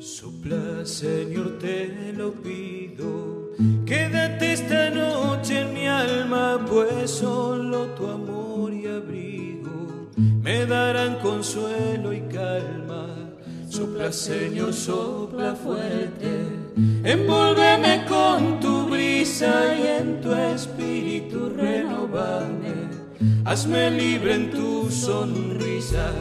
Sopla, Señor, te lo pido. Quédate esta noche en mi alma, pues solo tu amor y abrigo me darán consuelo y calma. Sopla, Señor, sopla fuerte. Envuélveme con tu brisa y en tu espíritu renovame. Hazme libre en tu sonrisa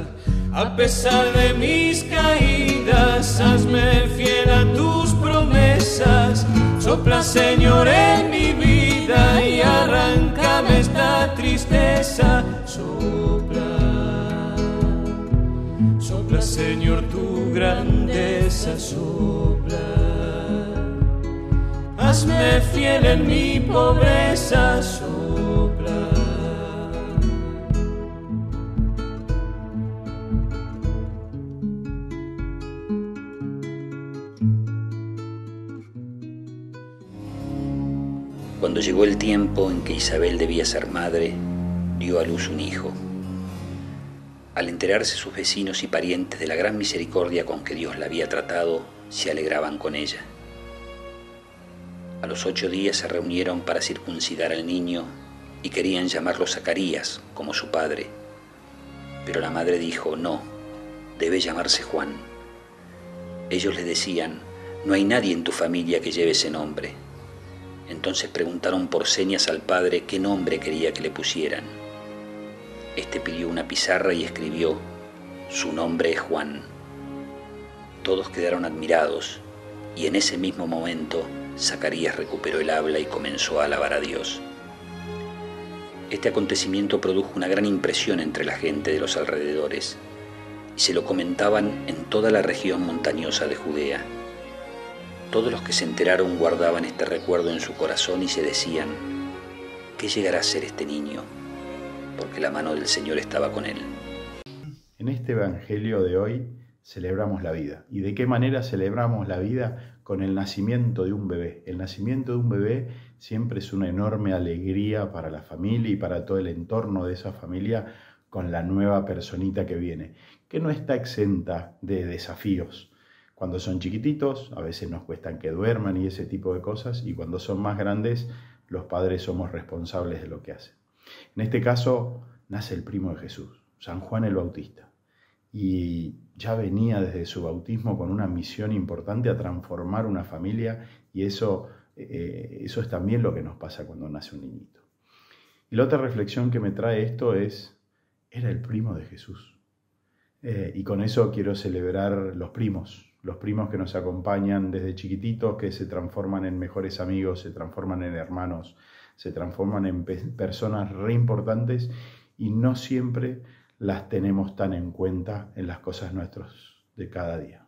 a pesar de mis caídas, hazme fiel a tus promesas. Sopla, Señor, en mi vida y arráncame esta tristeza. Sopla, sopla, Señor, tu grandeza. Sopla, hazme fiel en mi pobreza. Cuando llegó el tiempo en que Isabel debía ser madre, dio a luz un hijo. Al enterarse sus vecinos y parientes de la gran misericordia con que Dios la había tratado, se alegraban con ella. A los ocho días se reunieron para circuncidar al niño y querían llamarlo Zacarías, como su padre. Pero la madre dijo, no, debe llamarse Juan. Ellos le decían, no hay nadie en tu familia que lleve ese nombre. Entonces preguntaron por señas al padre qué nombre quería que le pusieran. Este pidió una pizarra y escribió, su nombre es Juan. Todos quedaron admirados y en ese mismo momento Zacarías recuperó el habla y comenzó a alabar a Dios. Este acontecimiento produjo una gran impresión entre la gente de los alrededores y se lo comentaban en toda la región montañosa de Judea. Todos los que se enteraron guardaban este recuerdo en su corazón y se decían, ¿qué llegará a ser este niño? Porque la mano del Señor estaba con él. En este Evangelio de hoy celebramos la vida. ¿Y de qué manera celebramos la vida? Con el nacimiento de un bebé. El nacimiento de un bebé siempre es una enorme alegría para la familia y para todo el entorno de esa familia con la nueva personita que viene, que no está exenta de desafíos cuando son chiquititos, a veces nos cuestan que duerman y ese tipo de cosas, y cuando son más grandes, los padres somos responsables de lo que hacen. En este caso, nace el primo de Jesús, San Juan el Bautista, y ya venía desde su bautismo con una misión importante a transformar una familia, y eso, eh, eso es también lo que nos pasa cuando nace un niñito. Y la otra reflexión que me trae esto es, era el primo de Jesús. Eh, y con eso quiero celebrar los primos, los primos que nos acompañan desde chiquititos, que se transforman en mejores amigos, se transforman en hermanos, se transforman en personas re importantes y no siempre las tenemos tan en cuenta en las cosas nuestras de cada día.